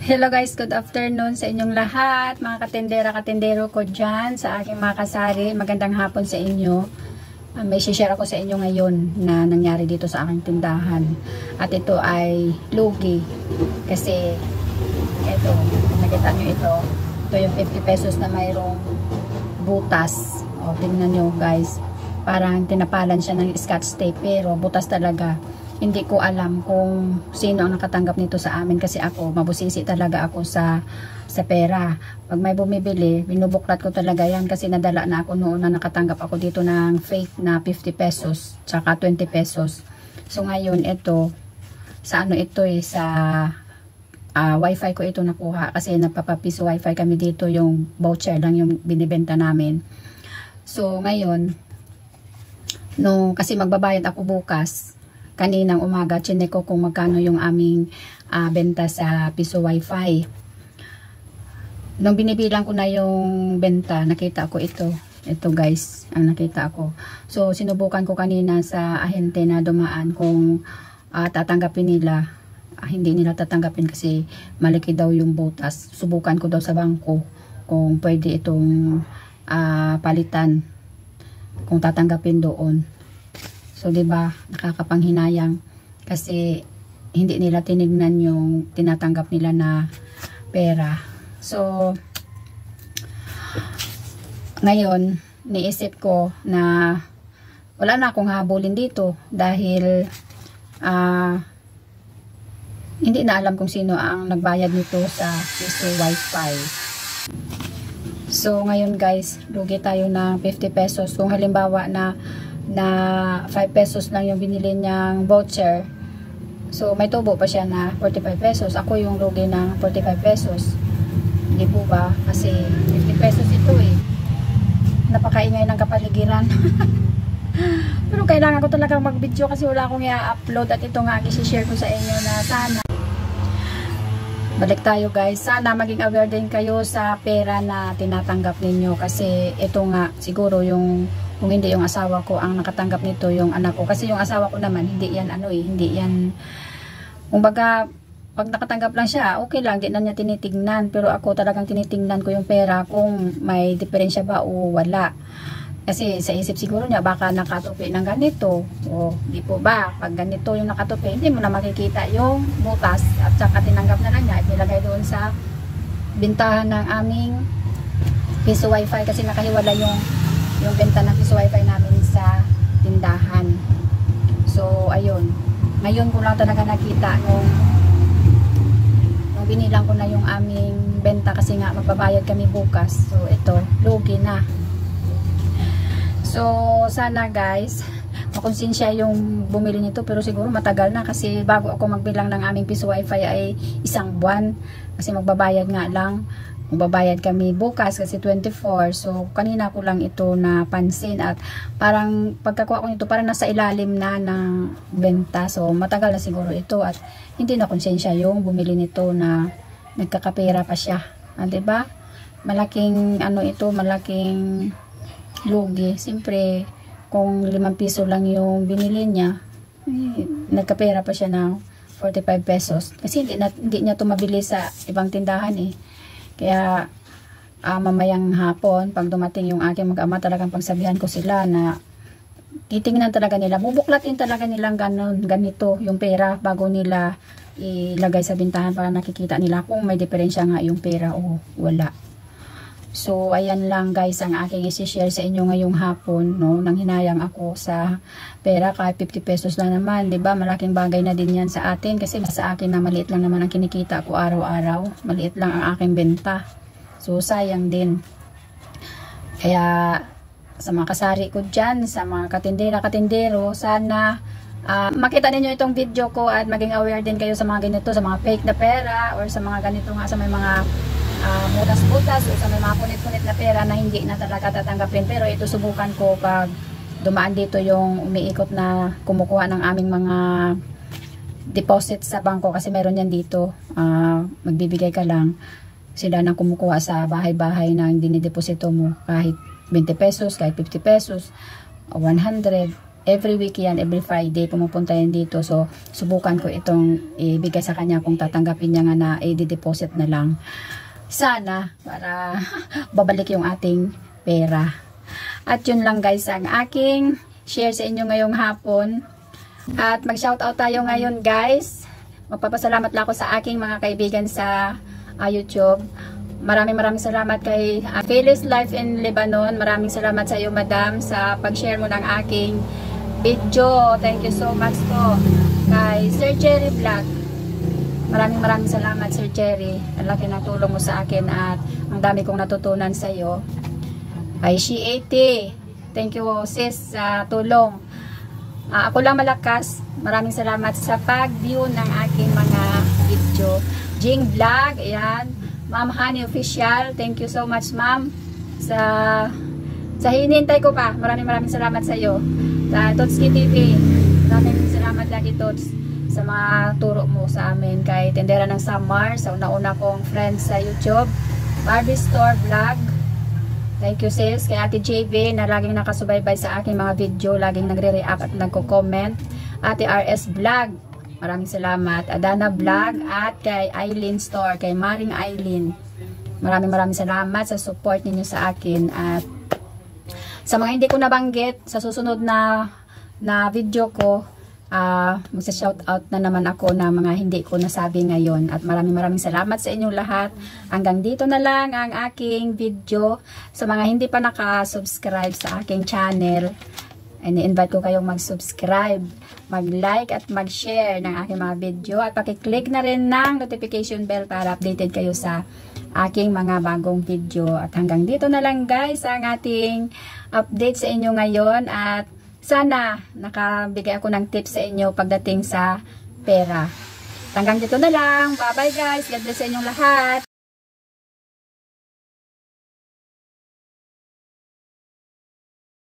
Hello guys, good afternoon sa inyong lahat, mga katendera, katendero ko dyan, sa aking mga kasari. Magandang hapon sa inyo. Uh, may share ako sa inyo ngayon na nangyari dito sa aking tindahan. At ito ay lugi. Kasi, ito, nakita nyo ito. Ito yung 50 pesos na mayroong butas. O, tingnan nyo guys. Parang tinapalan siya ng scotch tape, pero butas talaga hindi ko alam kung sino ang nakatanggap nito sa amin kasi ako, mabusisi talaga ako sa sa pera. Pag may bumibili, binubuklat ko talaga yan kasi nadala na ako noon na nakatanggap ako dito ng fake na 50 pesos tsaka 20 pesos. So ngayon ito, sa ano ito eh, sa uh, wifi ko ito nakuha kasi napapapiso wifi kami dito yung voucher lang yung binibenta namin. So ngayon, no, kasi magbabayad ako bukas, kaninang umaga, chinek ko kung magkano yung aming uh, benta sa piso wifi. Nung binibilang ko na yung benta, nakita ko ito. Ito guys, ang nakita ko. So, sinubukan ko kanina sa ahente na dumaan kung uh, tatanggapin nila. Uh, hindi nila tatanggapin kasi malaki daw yung butas. Subukan ko daw sa bangko kung pwede itong uh, palitan kung tatanggapin doon. So, 'di ba, nakakapanghinayang kasi hindi nila tinignan yung tinatanggap nila na pera. So, ngayon, niisip ko na wala na akong habulin dito dahil uh, hindi na alam kung sino ang nagbayad nito sa piso wifi. So, ngayon guys, lugi tayo ng 50 pesos. Kung halimbawa na na 5 pesos lang yung binili niyang voucher. So, may tubo pa siya na 45 pesos. Ako yung lugi ng 45 pesos. Hindi po ba? Kasi 50 pesos ito eh. Napakaingay ng kapaligiran. Pero kailangan ko talagang mag-video kasi wala akong i-upload at ito nga i-share ko sa inyo na sana balik tayo guys sana maging aware din kayo sa pera na tinatanggap ninyo kasi ito nga siguro yung kung hindi yung asawa ko ang nakatanggap nito yung anak ko. Kasi yung asawa ko naman hindi yan ano eh hindi yan kumbaga pag nakatanggap lang siya okay lang di na niya tinitingnan. Pero ako talagang tinitingnan ko yung pera kung may diferensya ba o wala. Kasi sa isip siguro niya baka nakatupi ng ganito. O di po ba? Pag ganito yung nakatupi hindi mo na makikita yung butas at saka tinanggap na lang niya. Nilagay doon sa bintahan ng aming piso wifi kasi nakahiwala yung yung benta ng piso wifi namin sa tindahan. So, ayun. Ngayon ko lang talaga nakita nung nung binilang ko na yung aming benta kasi nga magbabayad kami bukas. So, ito, lugi na. So, sana guys, makonsensya yung bumili nito pero siguro matagal na kasi bago ako magbilang ng aming piso wifi ay isang buwan kasi magbabayad nga lang Magbabayad kami bukas kasi 24. So, kanina ko lang ito na pansin at parang pagkakuha ko nito parang nasa ilalim na ng benta. So, matagal na siguro ito at hindi na konsensya yung bumili nito na nagkakapera pa siya. Ah, 'di ba? Malaking ano ito, malaking lugi. Siyempre, kung 5 piso lang yung binili niya, eh, nagkapera pa siya ng 45 pesos. Kasi hindi, na, hindi niya tumabili sa ibang tindahan eh. Kaya uh, mamayang hapon, pag dumating yung aking mag-ama, talagang pagsabihan ko sila na titingnan talaga nila, bubuklatin talaga nilang ganon, ganito yung pera bago nila ilagay sa bintahan para nakikita nila kung may diferensya nga yung pera o wala. So, ayan lang guys ang aking isi-share sa inyo ngayong hapon, no, nang hinayang ako sa pera kahit 50 pesos lang naman, 'di ba? Malaking bagay na din 'yan sa atin kasi sa akin na maliit lang naman ang kinikita ko araw-araw. Maliit lang ang aking benta. So, sayang din. Kaya sa mga kasari ko diyan, sa mga katindera, katindero, sana uh, makita ninyo itong video ko at maging aware din kayo sa mga ganito, sa mga fake na pera or sa mga ganito nga sa may mga uh, butas-butas o sa may mga punit-punit na pera na hindi na talaga tatanggapin. Pero ito subukan ko pag dumaan dito yung umiikot na kumukuha ng aming mga deposit sa bangko kasi meron yan dito. Uh, magbibigay ka lang sila nang kumukuha sa bahay-bahay na dinideposito mo kahit 20 pesos, kahit 50 pesos, 100. every week yan, every Friday, pumupunta yan dito. So, subukan ko itong ibigay sa kanya kung tatanggapin niya nga na i-deposit na lang. Sana, para babalik yung ating pera. At yun lang guys, ang aking share sa inyo ngayong hapon. At mag-shoutout tayo ngayon guys. Magpapasalamat lang ako sa aking mga kaibigan sa uh, YouTube. Maraming maraming salamat kay uh, Phyllis Life in Lebanon. Maraming salamat sa iyo, Madam, sa pag-share mo ng aking video. Thank you so much po. Kay Sir Jerry Vlog. Maraming maraming salamat, Sir Jerry. Ang laki ng tulong mo sa akin at ang dami kong natutunan sa iyo. Kay She80. Thank you, sis, sa tulong. Uh, ako lang malakas. Maraming salamat sa pag-view ng aking mga video. Jing Vlog, ayan. Ma'am Honey Official, thank you so much, ma'am. Sa sa hinintay ko pa. Maraming maraming salamat sa iyo. Sa Totski TV. Maraming salamat lagi, Tots, sa mga turo mo sa amin. Kay Tendera ng Samar, sa una-una kong friends sa YouTube. Barbie Store Vlog. Thank you sis. Kay Ate JB na laging nakasubaybay sa aking mga video. Laging nagre-react at nagko-comment. Ate RS Vlog. Maraming salamat. Adana Vlog at kay Eileen Store, kay Maring Eileen. Maraming maraming salamat sa support ninyo sa akin at sa mga hindi ko nabanggit sa susunod na na video ko uh, magsa-shout out na naman ako na mga hindi ko nasabi ngayon. At maraming maraming salamat sa inyong lahat. Hanggang dito na lang ang aking video. Sa mga hindi pa naka-subscribe sa aking channel ini-invite ko kayong mag-subscribe, mag-like at mag-share ng aking mga video. At pakiclick na rin ng notification bell para updated kayo sa aking mga bagong video. At hanggang dito na lang guys ang ating update sa inyo ngayon. At sana nakabigay ako ng tips sa inyo pagdating sa pera. Hanggang dito na lang. Bye bye guys. God bless sa inyong lahat.